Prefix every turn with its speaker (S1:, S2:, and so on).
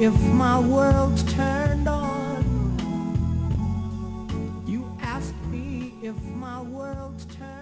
S1: if my world's turned on. You ask me if my world's world